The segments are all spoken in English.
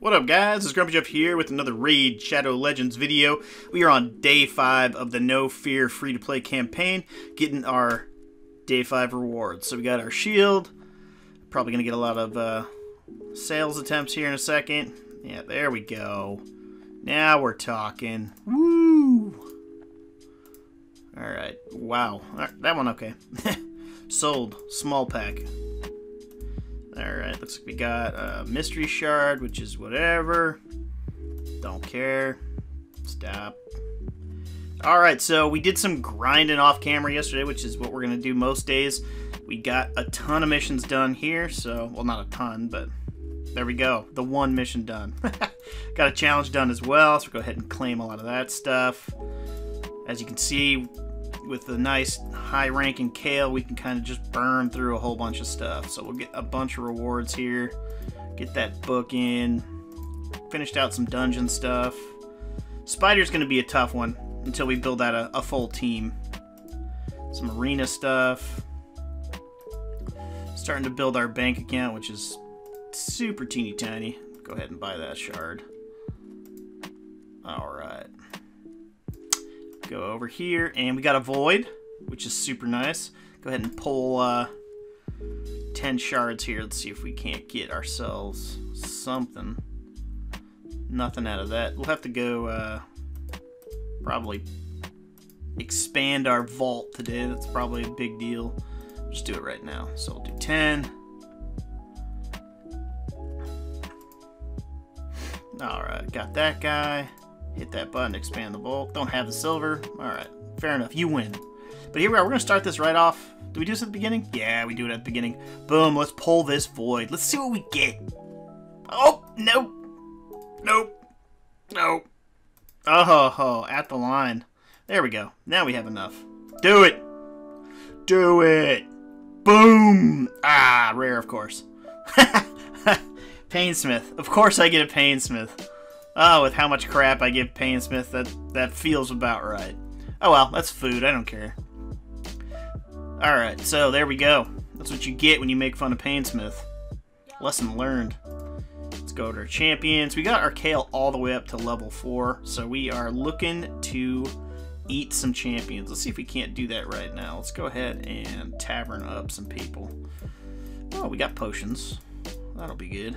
What up guys, it's Grumpy Jeff here with another Raid Shadow Legends video. We are on day 5 of the No Fear free-to-play campaign, getting our day 5 rewards. So we got our shield, probably going to get a lot of uh, sales attempts here in a second. Yeah, there we go. Now we're talking. Woo! Alright, wow. Right, that one okay. Sold, small pack. Alright, looks like we got a mystery shard, which is whatever. Don't care. Stop. Alright, so we did some grinding off camera yesterday, which is what we're going to do most days. We got a ton of missions done here, so, well, not a ton, but there we go. The one mission done. got a challenge done as well, so go ahead and claim a lot of that stuff. As you can see, with the nice high ranking Kael, we can kind of just burn through a whole bunch of stuff. So we'll get a bunch of rewards here. Get that book in. Finished out some dungeon stuff. Spider's going to be a tough one until we build out a, a full team. Some arena stuff. Starting to build our bank account, which is super teeny tiny. Go ahead and buy that shard. Alright go over here, and we got a void, which is super nice. Go ahead and pull uh, 10 shards here. Let's see if we can't get ourselves something. Nothing out of that. We'll have to go uh, probably expand our vault today. That's probably a big deal. Just do it right now. So we'll do 10. Alright, got that guy. Hit that button, expand the bulk. Don't have the silver. Alright, fair enough. You win. But here we are. We're going to start this right off. Do we do this at the beginning? Yeah, we do it at the beginning. Boom, let's pull this void. Let's see what we get. Oh, nope. Nope. Nope. Oh, ho, ho, at the line. There we go. Now we have enough. Do it. Do it. Boom. Ah, rare, of course. Painsmith. Of course I get a Painsmith. Oh, with how much crap I give Painsmith, that, that feels about right. Oh well, that's food, I don't care. Alright, so there we go. That's what you get when you make fun of Painsmith. Lesson learned. Let's go to our champions. We got our Kael all the way up to level 4, so we are looking to eat some champions. Let's see if we can't do that right now. Let's go ahead and tavern up some people. Oh, we got potions. That'll be good.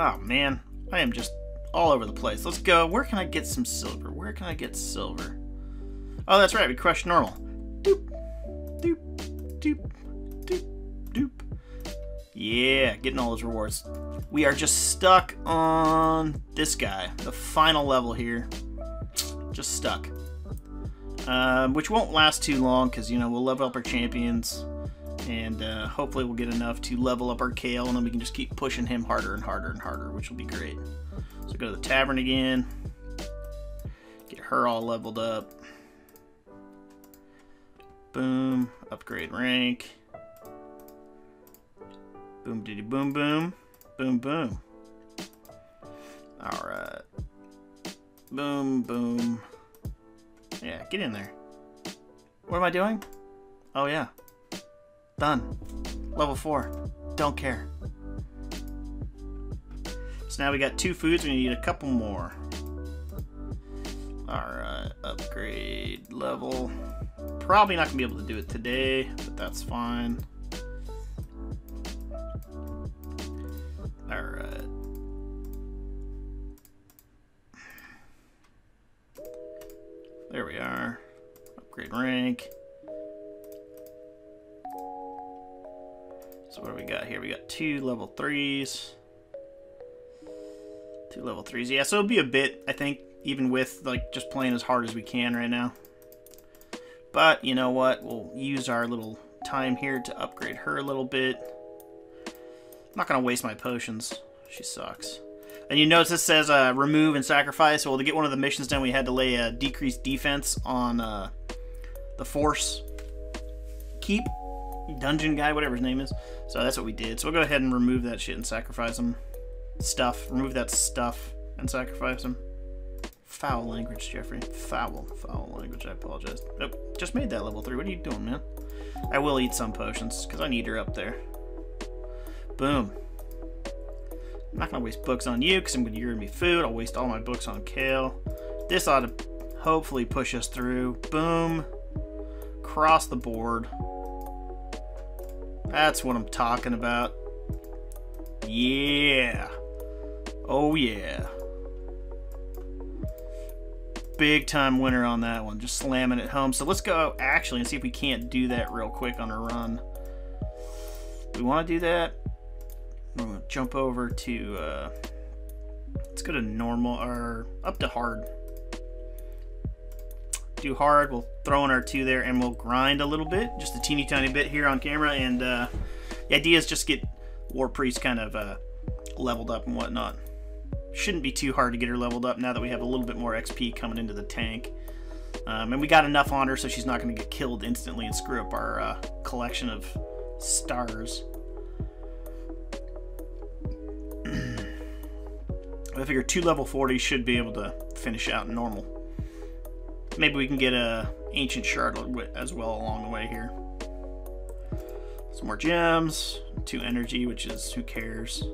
Oh, man. I am just all over the place. Let's go. Where can I get some silver? Where can I get silver? Oh, that's right. We crushed normal. Doop, doop, doop, doop, doop. Yeah, getting all those rewards. We are just stuck on this guy. The final level here. Just stuck. Um, which won't last too long because, you know, we'll level up our champions and uh, hopefully we'll get enough to level up our Kael, and then we can just keep pushing him harder and harder and harder, which will be great. So go to the tavern again, get her all leveled up. Boom, upgrade rank. Boom diddy boom boom. Boom boom. Alright. Boom boom. Yeah, get in there. What am I doing? Oh yeah. Done. Level 4. Don't care. So now we got two foods, we need a couple more. Alright, upgrade level. Probably not going to be able to do it today, but that's fine. So what do we got here? We got two level threes. Two level threes. Yeah, so it'll be a bit, I think, even with like just playing as hard as we can right now. But you know what? We'll use our little time here to upgrade her a little bit. I'm not gonna waste my potions. She sucks. And you notice this says uh, remove and sacrifice. Well, to get one of the missions done, we had to lay a decreased defense on uh, the force keep dungeon guy, whatever his name is. So that's what we did. So we'll go ahead and remove that shit and sacrifice him. Stuff. Remove that stuff and sacrifice him. Foul language, Jeffrey. Foul. Foul language. I apologize. Oh, just made that level 3. What are you doing, man? I will eat some potions, because I need her up there. Boom. I'm not gonna waste books on you because I'm gonna you're food. I'll waste all my books on Kael. This ought to hopefully push us through. Boom. Cross the board. That's what I'm talking about. Yeah. Oh yeah. Big time winner on that one. Just slamming it home. So let's go actually and see if we can't do that real quick on a run. We want to do that. We're going to jump over to, uh, let's go to normal, or up to hard. Do hard, we'll throw in our two there, and we'll grind a little bit, just a teeny tiny bit here on camera, and uh, the idea is just get War Priest kind of uh, leveled up and whatnot. Shouldn't be too hard to get her leveled up now that we have a little bit more XP coming into the tank. Um, and we got enough on her so she's not going to get killed instantly and screw up our uh, collection of stars. I figure two level 40 should be able to finish out normal. Maybe we can get a ancient shard as well along the way here. Some more gems, two energy, which is who cares.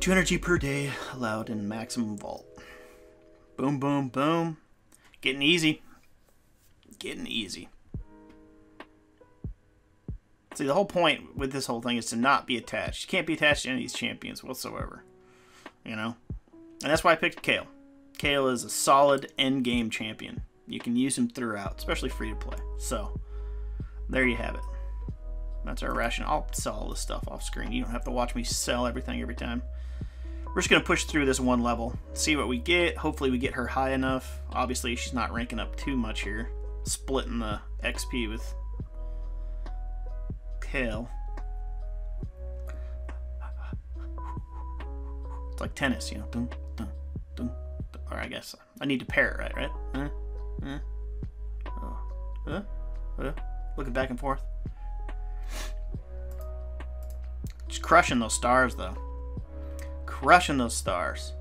Two energy per day allowed in maximum vault. Boom, boom, boom. Getting easy. Getting easy. See, the whole point with this whole thing is to not be attached. You can't be attached to any of these champions whatsoever. You know? And that's why I picked Kael. Kael is a solid end game champion. You can use him throughout, especially free to play. So, there you have it. That's our rationale. I'll sell all this stuff off screen. You don't have to watch me sell everything every time. We're just going to push through this one level, see what we get. Hopefully we get her high enough. Obviously she's not ranking up too much here. Splitting the XP with Kael. It's like tennis, you know. Or I guess I need to pair it right, right? Uh, uh, oh, uh, uh, looking back and forth. Just crushing those stars, though. Crushing those stars.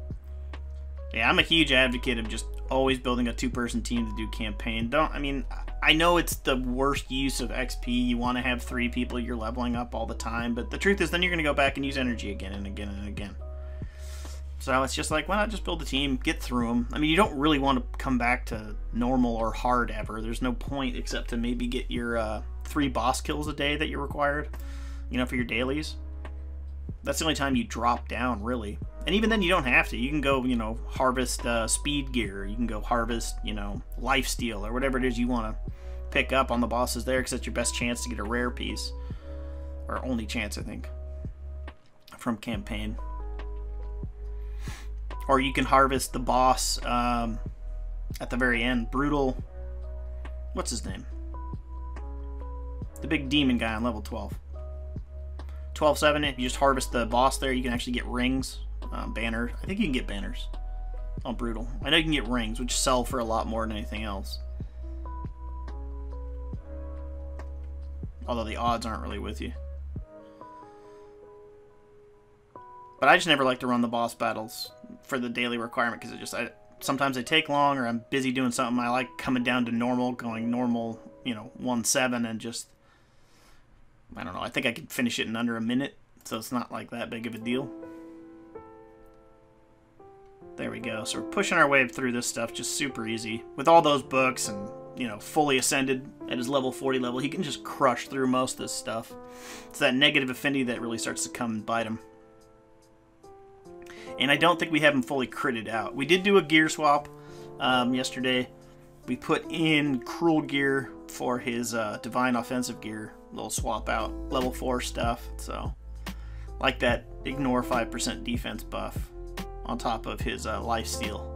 Yeah, I'm a huge advocate of just always building a two-person team to do campaign. Don't, I mean, I know it's the worst use of XP. You want to have three people you're leveling up all the time, but the truth is then you're going to go back and use energy again and again and again. So it's just like, why not just build a team, get through them? I mean, you don't really want to come back to normal or hard ever. There's no point except to maybe get your uh, three boss kills a day that you're required, you know, for your dailies. That's the only time you drop down, really. And even then, you don't have to. You can go, you know, harvest uh, speed gear. You can go harvest, you know, life steal or whatever it is you want to pick up on the bosses there because that's your best chance to get a rare piece. Or only chance, I think, from campaign. Or you can harvest the boss um, at the very end. Brutal. What's his name? The big demon guy on level 12. 12-7, if you just harvest the boss there, you can actually get rings, um, banners. I think you can get banners on Brutal. I know you can get rings, which sell for a lot more than anything else. Although the odds aren't really with you. But I just never like to run the boss battles for the daily requirement because it just I sometimes they take long or I'm busy doing something. I like coming down to normal, going normal, you know, one seven and just I don't know. I think I could finish it in under a minute, so it's not like that big of a deal. There we go. So we're pushing our way through this stuff just super easy. With all those books and, you know, fully ascended at his level 40 level, he can just crush through most of this stuff. It's that negative affinity that really starts to come and bite him. And I don't think we have him fully critted out. We did do a gear swap um, yesterday. We put in Cruel gear for his uh, Divine Offensive gear. Little swap out level 4 stuff. So, like that ignore 5% defense buff on top of his uh, life steal.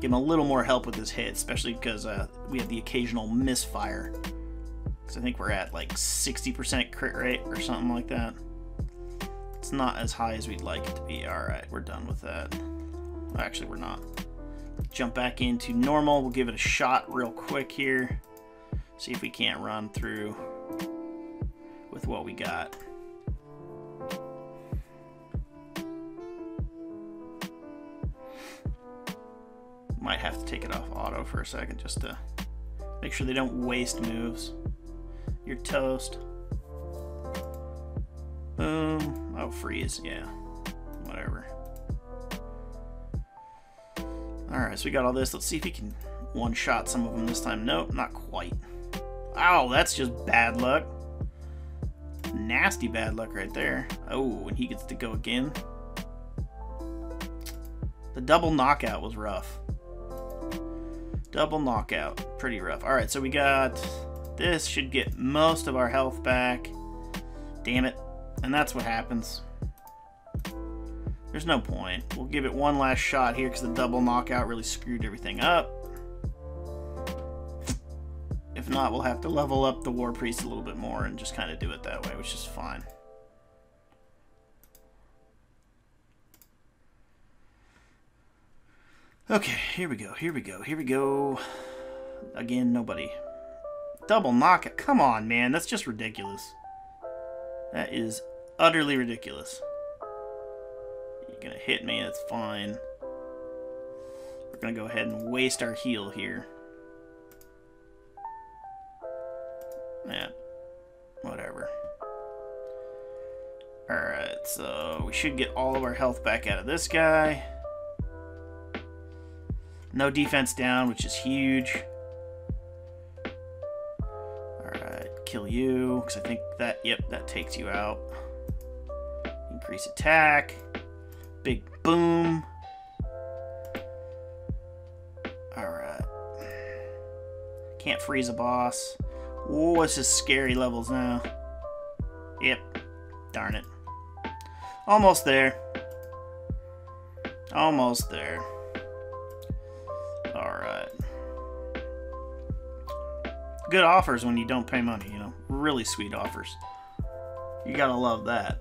Give him a little more help with his hit, especially because uh, we have the occasional misfire. Because I think we're at like 60% crit rate or something like that. It's not as high as we'd like it to be. Alright, we're done with that. Actually, we're not. Jump back into normal. We'll give it a shot real quick here. See if we can't run through with what we got. Might have to take it off auto for a second just to make sure they don't waste moves. You're toast. Boom. Oh, freeze. Yeah. Whatever. Alright, so we got all this. Let's see if he can one-shot some of them this time. Nope, not quite. Ow, that's just bad luck. Nasty bad luck right there. Oh, and he gets to go again. The double knockout was rough. Double knockout. Pretty rough. Alright, so we got... This should get most of our health back. Damn it. And that's what happens. There's no point. We'll give it one last shot here because the double knockout really screwed everything up. If not, we'll have to level up the War Priest a little bit more and just kind of do it that way, which is fine. Okay, here we go, here we go, here we go. Again, nobody. Double knockout. Come on, man. That's just ridiculous. That is utterly ridiculous. You're to hit me. That's fine. We're to go ahead and waste our heal here. Yeah. Whatever. Alright, so we should get all of our health back out of this guy. No defense down, which is huge. Alright, kill you, because I think that, yep, that takes you out. Increase attack. Big boom. Alright. Can't freeze a boss. Oh, it's just scary levels now. Yep. Darn it. Almost there. Almost there. Alright. Good offers when you don't pay money, you know. Really sweet offers. You gotta love that.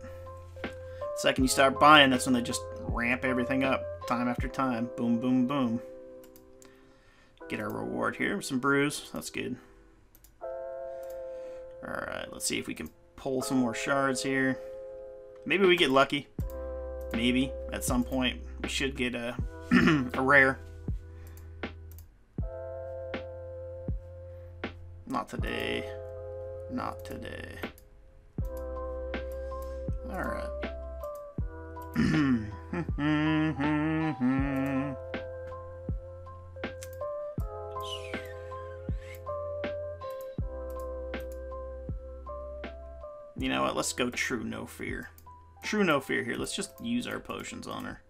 Second you start buying, that's when they just ramp everything up time after time. Boom, boom, boom. Get our reward here. Some brews. That's good. Alright, let's see if we can pull some more shards here. Maybe we get lucky. Maybe. At some point, we should get a, a rare. Not today. Not today. Alright. You know what? Let's go true no fear. True no fear here. Let's just use our potions on her.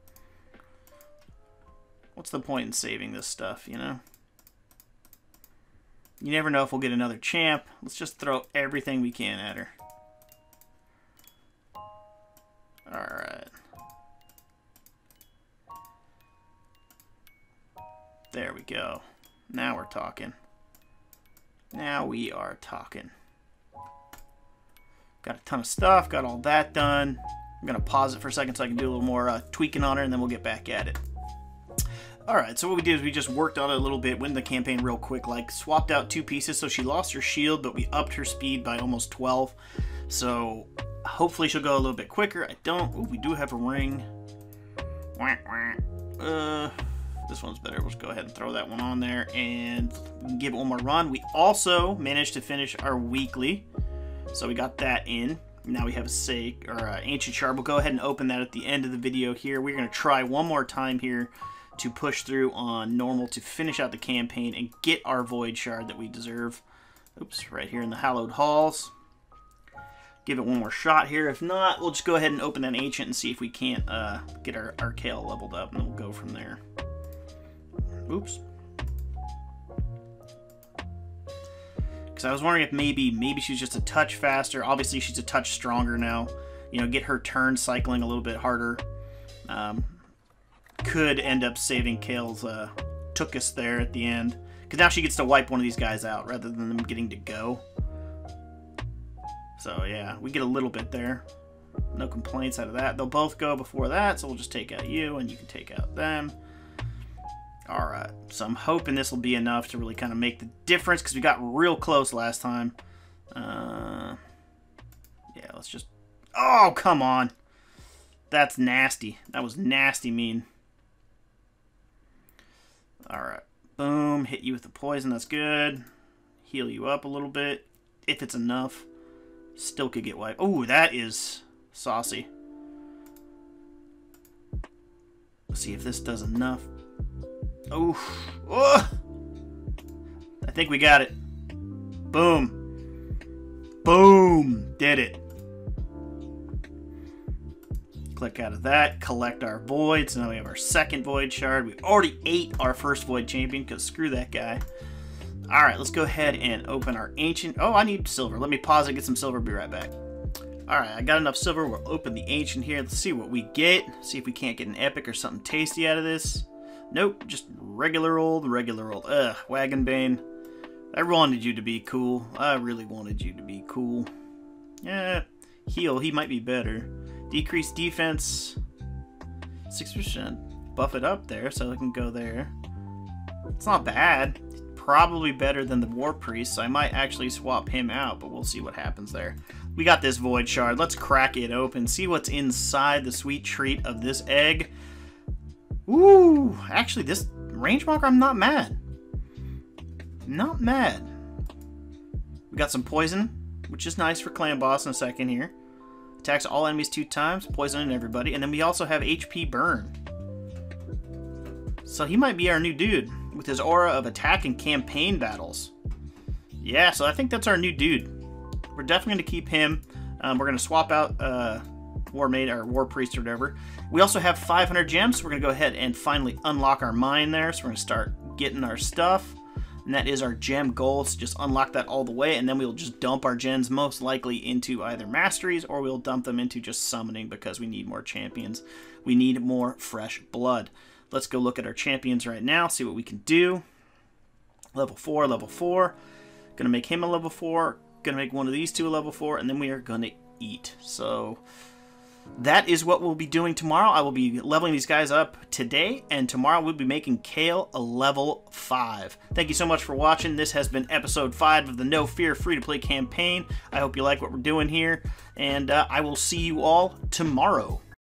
What's the point in saving this stuff, you know? You never know if we'll get another champ. Let's just throw everything we can at her. Now we're talking. Now we are talking. Got a ton of stuff, got all that done. I'm going to pause it for a second so I can do a little more uh, tweaking on her, and then we'll get back at it. Alright, so what we did is we just worked on it a little bit, went in the campaign real quick, like swapped out two pieces, so she lost her shield, but we upped her speed by almost 12. So hopefully she'll go a little bit quicker. I don't. Ooh, we do have a ring. Uh, this one's better. Let's go ahead and throw that one on there and give it one more run. We also managed to finish our weekly. So we got that in. Now we have a sake or uh, ancient shard. We'll go ahead and open that at the end of the video here. We're going to try one more time here to push through on normal to finish out the campaign and get our void shard that we deserve. Oops, right here in the hallowed halls. Give it one more shot here. If not, we'll just go ahead and open that ancient and see if we can't uh, get our, our Kael leveled up, and we'll go from there. Oops. Because I was wondering if maybe maybe she's just a touch faster. Obviously, she's a touch stronger now. You know, get her turn cycling a little bit harder. Um, could end up saving Kael's uh, took us there at the end. Because now she gets to wipe one of these guys out rather than them getting to go. So yeah, we get a little bit there. No complaints out of that. They'll both go before that, so we'll just take out you and you can take out them. Alright, so I'm hoping this will be enough to really kind of make the difference because we got real close last time. Uh, yeah, let's just... Oh, come on. That's nasty. That was nasty mean. Alright, boom. Hit you with the poison. That's good. Heal you up a little bit, if it's enough. Still could get wiped. Oh, that is Saucy. Let's see if this does enough. Oof. Oh! I think we got it. Boom. Boom. Did it. Click out of that, collect our voids. Now we have our second void shard. We already ate our first void champion because screw that guy. All right, let's go ahead and open our ancient. Oh, I need silver. Let me pause and get some silver. Be right back. All right, I got enough silver. We'll open the ancient here. Let's see what we get. See if we can't get an epic or something tasty out of this. Nope, just regular old, regular old. Ugh, Wagonbane. I wanted you to be cool. I really wanted you to be cool. Yeah, heal. He might be better. Decrease defense. 6%. Buff it up there so it can go there. It's not bad. Probably better than the War Priest, so I might actually swap him out, but we'll see what happens there. We got this Void Shard. Let's crack it open, see what's inside the sweet treat of this egg. Ooh, actually, this Rangemaster, I'm not mad. Not mad. We got some poison, which is nice for clan boss in a second here. Attacks all enemies two times, poisoning everybody. And then we also have HP burn. So he might be our new dude with his aura of attack and campaign battles. Yeah, so I think that's our new dude. We're definitely going to keep him. Um, we're going to swap out uh, War Maid or War Priest or whatever. We also have 500 gems. We're going to go ahead and finally unlock our mine there. So we're going to start getting our stuff. And that is our gem goal. So just unlock that all the way. And then we'll just dump our gems most likely into either masteries or we'll dump them into just summoning because we need more champions. We need more fresh blood. Let's go look at our champions right now, see what we can do. Level 4, level 4. Gonna make him a level 4. Gonna make one of these two a level 4, and then we are gonna eat. So that is what we'll be doing tomorrow. I will be leveling these guys up today, and tomorrow we'll be making Kael a level 5. Thank you so much for watching. This has been episode 5 of the No Fear free-to-play campaign. I hope you like what we're doing here, and uh, I will see you all tomorrow.